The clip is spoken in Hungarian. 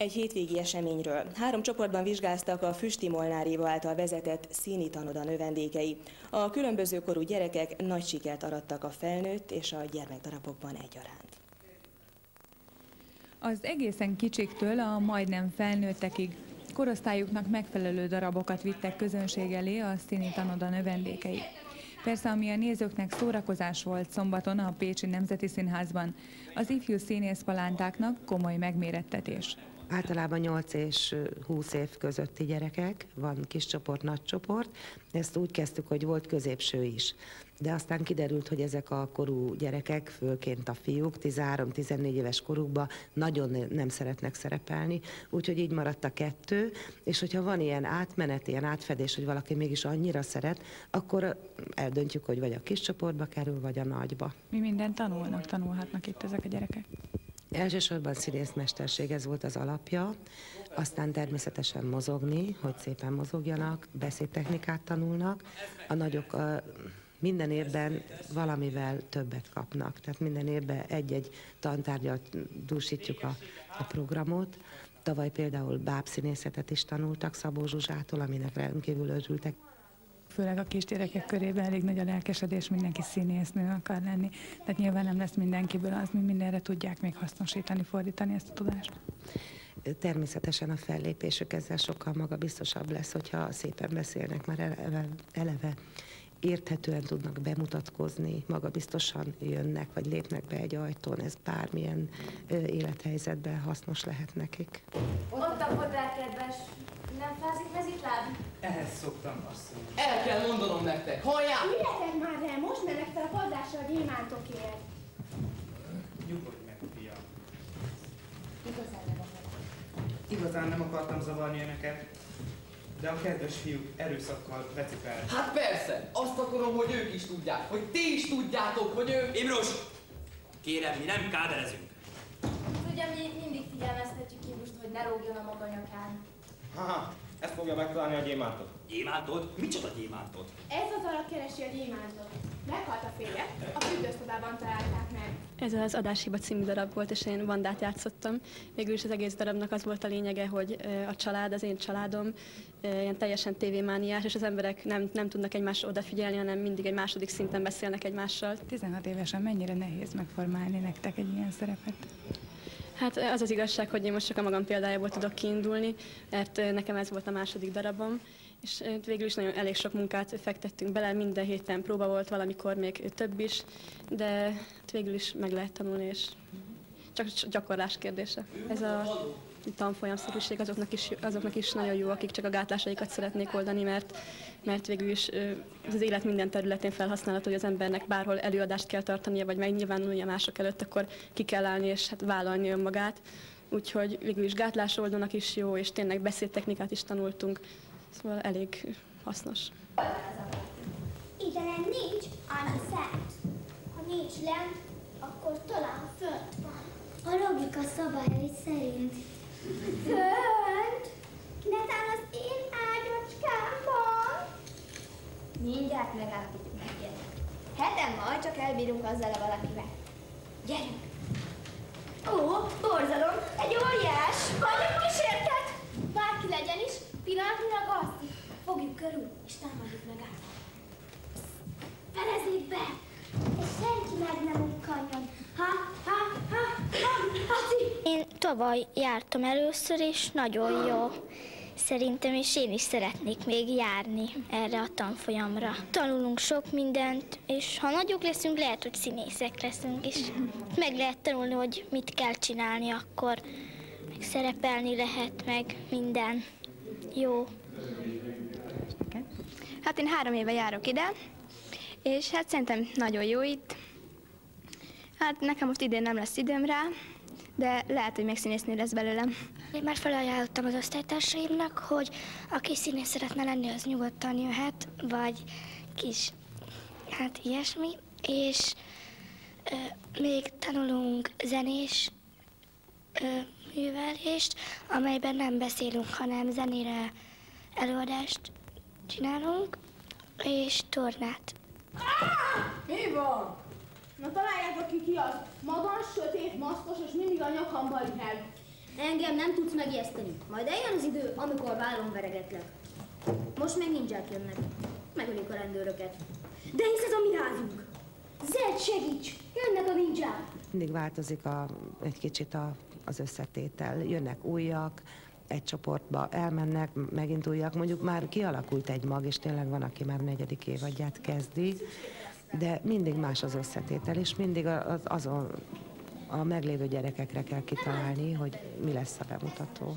Egy hétvégi eseményről. Három csoportban vizsgáztak a Füsti Molnár Éva által vezetett színi tanoda növendékei. A különböző korú gyerekek nagy sikert arattak a felnőtt és a gyermekdarabokban egyaránt. Az egészen kicsiktől a majdnem felnőttekig korosztályuknak megfelelő darabokat vittek közönség elé a színi tanoda növendékei. Persze, ami a nézőknek szórakozás volt szombaton a Pécsi Nemzeti Színházban, az ifjú színész palántáknak komoly megmérettetés. Általában 8 és 20 év közötti gyerekek, van kis csoport, nagy csoport. Ezt úgy kezdtük, hogy volt középső is. De aztán kiderült, hogy ezek a korú gyerekek, főként a fiúk, 13-14 éves korukban nagyon nem szeretnek szerepelni, úgyhogy így maradt a kettő, és hogyha van ilyen átmenet, ilyen átfedés, hogy valaki mégis annyira szeret, akkor eldöntjük, hogy vagy a kis csoportba kerül, vagy a nagyba. Mi mindent tanulnak, tanulhatnak itt ezek a gyerekek? Elsősorban színészmesterség, ez volt az alapja, aztán természetesen mozogni, hogy szépen mozogjanak, beszédtechnikát tanulnak. A nagyok a, minden évben valamivel többet kapnak, tehát minden évben egy-egy tantárgyat dúsítjuk a, a programot. Tavaly például bábszínészetet is tanultak Szabó Zsuzsától, aminek rendkívül örültek főleg a kisgyerekek körében elég nagy a lelkesedés, mindenki színésznő akar lenni. Tehát nyilván nem lesz mindenkiből az, mi mindenre tudják még hasznosítani, fordítani ezt a tudást. Természetesen a fellépésük ezzel sokkal magabiztosabb lesz, hogyha szépen beszélnek már eleve, eleve érthetően tudnak bemutatkozni, magabiztosan jönnek, vagy lépnek be egy ajtón, ez bármilyen élethelyzetben hasznos lehet nekik. Ott a kedves nem fázik mezitláb? Ehhez szoktam, asszony. El kell mondanom nektek, hallják! Üljetek már el, most mennek fel a padlásra a gyémántokért. Nyugodj meg, fiam. Igazán nem Igazán nem akartam zavarni önöket, de a kedves fiúk erőszakkal fel. Hát persze, azt akarom, hogy ők is tudják, hogy ti is tudjátok, hogy ők... Imrus! Kérem, mi nem káderezünk. Ugye mi mindig figyelmeztetjük Imrust, hogy ne rógjon a maga nyakán. Haha, ezt fogja megtalálni a gyémántot. Gyémántot? Micsoda gyémántot? Ez az alak keresi a gyémántot. Meghalt a férje, a fürdőszobában találták meg. Ez az Adáshiba című darab volt, és én Vandát játszottam. Végül is az egész darabnak az volt a lényege, hogy a család, az én családom ilyen teljesen tévémániás, és az emberek nem, nem tudnak egymásra odafigyelni, hanem mindig egy második szinten beszélnek egymással. 16 évesen mennyire nehéz megformálni nektek egy ilyen szerepet? Hát az az igazság, hogy én most csak a magam példájából tudok kiindulni, mert nekem ez volt a második darabom, és végül is nagyon elég sok munkát fektettünk bele, minden héten próba volt, valamikor még több is, de hát végül is meg lehet tanulni, és csak gyakorlás kérdése. Ez a tanfolyamszerűség azoknak is, azoknak is nagyon jó, akik csak a gátlásaikat szeretnék oldani, mert, mert végül is ez az élet minden területén felhasználható, hogy az embernek bárhol előadást kell tartania, vagy megnyilvánulnia mások előtt, akkor ki kell állni és hát vállalni önmagát. Úgyhogy végül is gátlásoldónak is jó, és tényleg beszédtechnikát is tanultunk, szóval elég hasznos. Ide nem nincs annyi szent. Ha nincs lent, akkor talán fönt van. A logika szabályai szerint Fönt? Netán az én ágyacskámban? Mindjárt megállapítjuk meg Heten majd csak elbírunk azzal a valakivel. Gyerünk! Ó, borzalom, egy óriás! Hagyjuk kísértet! Bárki legyen is, pillanatnyilag azt fogjuk körül, és támadjuk meg át. Felezzék be! És senki meg nem ukkanjon. Ha, ha, ha, ha, ha, Én tavaly jártam először, és nagyon jó. Szerintem is én is szeretnék még járni erre a tanfolyamra. Tanulunk sok mindent, és ha nagyok leszünk, lehet, hogy színészek leszünk, és meg lehet tanulni, hogy mit kell csinálni akkor. Meg szerepelni lehet, meg minden. Jó. Hát én három éve járok ide, és hát szerintem nagyon jó itt. Hát nekem most idén nem lesz időm rá, de lehet, hogy még színésznő lesz belőlem. Én már felajánlottam az osztálytársaimnak, hogy aki színész szeretne lenni, az nyugodtan jöhet, vagy kis, hát ilyesmi. És ö, még tanulunk zenés ö, művelést, amelyben nem beszélünk, hanem zenére előadást csinálunk, és tornát. Mi van? Na találjátok ki ki az. Magas, sötét, maszkos, és mindig a nyakamba lihel. Engem nem tudsz megijeszteni. Majd eljön az idő, amikor vállon veregetlek. Most még nincsák jönnek. Megölik a rendőröket. De hisz ez a mi házunk. Zed, segíts! Jönnek a ninják! Mindig változik a, egy kicsit a, az összetétel. Jönnek újak, egy csoportba elmennek, megint újak. Mondjuk már kialakult egy mag, és tényleg van, aki már negyedik évadját kezdi, de mindig más az összetétel, és mindig az, azon a meglévő gyerekekre kell kitalálni, hogy mi lesz a bemutató.